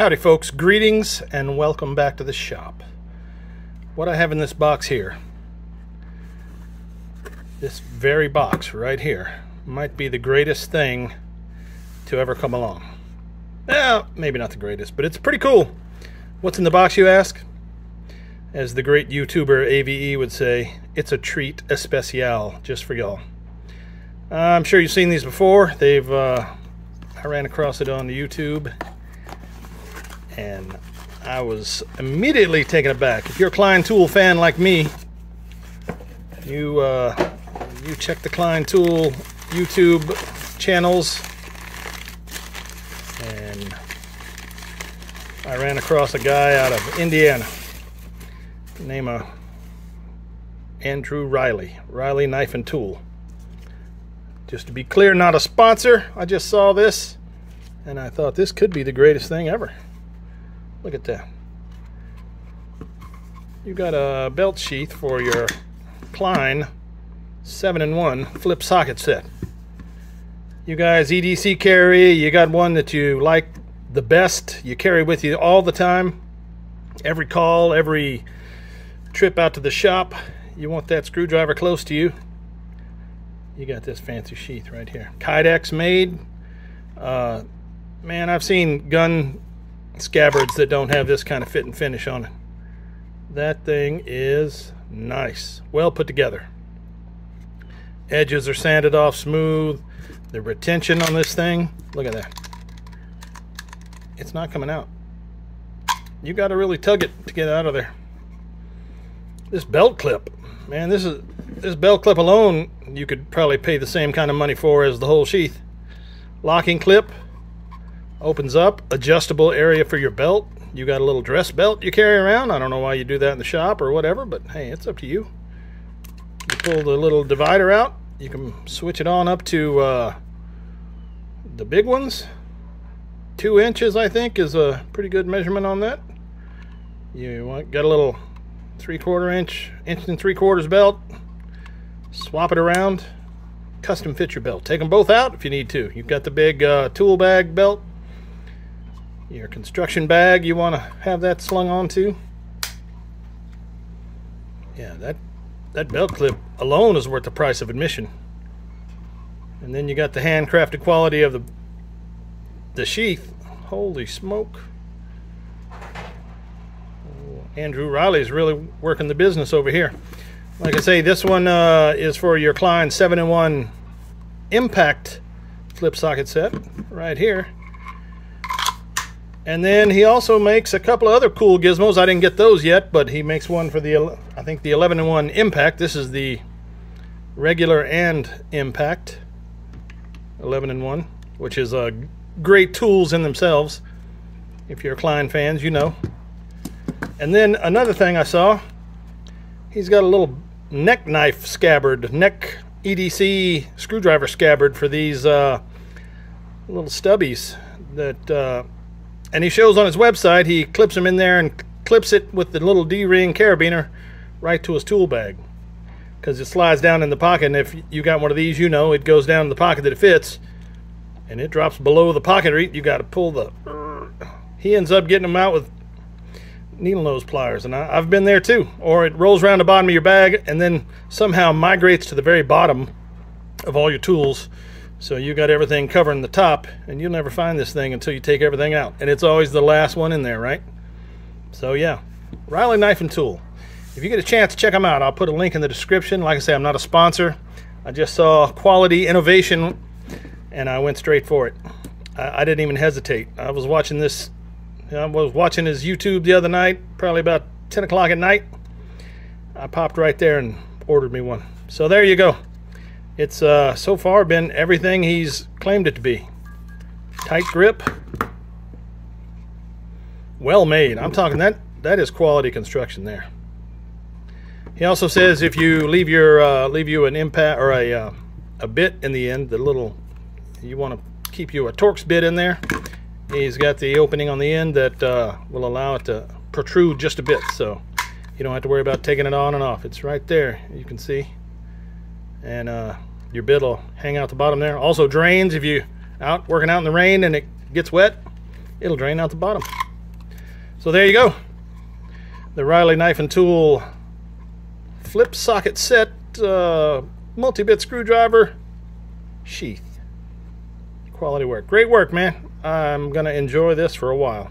Howdy folks, greetings and welcome back to the shop. What I have in this box here, this very box right here, might be the greatest thing to ever come along. Well, maybe not the greatest, but it's pretty cool. What's in the box you ask? As the great YouTuber AVE would say, it's a treat especial just for y'all. I'm sure you've seen these before. They've, uh, I ran across it on YouTube and I was immediately taken aback. If you're a Klein Tool fan like me, you uh, you check the Klein Tool YouTube channels, and I ran across a guy out of Indiana, name of Andrew Riley, Riley Knife and Tool. Just to be clear, not a sponsor. I just saw this, and I thought this could be the greatest thing ever. Look at that. You got a belt sheath for your Klein 7-in-1 flip socket set. You guys EDC carry, you got one that you like the best, you carry with you all the time. Every call, every trip out to the shop, you want that screwdriver close to you. You got this fancy sheath right here. Kydex made. Uh, man, I've seen gun scabbards that don't have this kind of fit and finish on it. That thing is nice. Well put together. Edges are sanded off smooth. The retention on this thing, look at that. It's not coming out. You got to really tug it to get out of there. This belt clip, man, this is this belt clip alone, you could probably pay the same kind of money for as the whole sheath. Locking clip, opens up adjustable area for your belt. You got a little dress belt you carry around. I don't know why you do that in the shop or whatever but hey it's up to you. You pull the little divider out. You can switch it on up to uh, the big ones. Two inches i think is a pretty good measurement on that. You want got a little three quarter inch inch and three quarters belt. Swap it around. Custom fit your belt. Take them both out if you need to. You've got the big uh, tool bag belt your construction bag you want to have that slung onto. Yeah, that that belt clip alone is worth the price of admission. And then you got the handcrafted quality of the the sheath. Holy smoke. Andrew Riley's really working the business over here. Like I say, this one uh, is for your Klein 7-in-1 impact flip socket set right here. And then he also makes a couple of other cool gizmos. I didn't get those yet, but he makes one for the, I think the 11 in 1 Impact. This is the regular and Impact 11 in 1, which is uh, great tools in themselves. If you're Klein fans, you know. And then another thing I saw, he's got a little neck knife scabbard, neck EDC screwdriver scabbard for these uh, little stubbies that. Uh, and he shows on his website he clips them in there and clips it with the little D-ring carabiner right to his tool bag. Because it slides down in the pocket and if you got one of these you know it goes down in the pocket that it fits and it drops below the pocket you got to pull the he ends up getting them out with needle nose pliers and I, have been there too. Or it rolls around the bottom of your bag and then somehow migrates to the very bottom of all your tools so you got everything covering the top, and you'll never find this thing until you take everything out. And it's always the last one in there, right? So yeah, Riley Knife and Tool. If you get a chance, to check them out. I'll put a link in the description. Like I say, I'm not a sponsor. I just saw quality innovation, and I went straight for it. I, I didn't even hesitate. I was watching this. I was watching his YouTube the other night, probably about 10 o'clock at night. I popped right there and ordered me one. So there you go. It's uh, so far been everything he's claimed it to be. Tight grip, well made. I'm talking that that is quality construction there. He also says if you leave your uh, leave you an impact or a uh, a bit in the end, the little you want to keep you a Torx bit in there. He's got the opening on the end that uh, will allow it to protrude just a bit, so you don't have to worry about taking it on and off. It's right there, you can see, and uh, your bit will hang out the bottom there. Also drains if you out working out in the rain and it gets wet, it'll drain out the bottom. So there you go. The Riley Knife and Tool flip socket set uh, multi-bit screwdriver sheath. Quality work. Great work, man. I'm going to enjoy this for a while.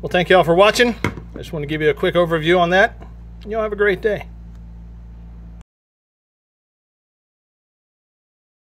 Well, thank you all for watching. I just want to give you a quick overview on that. Y'all have a great day.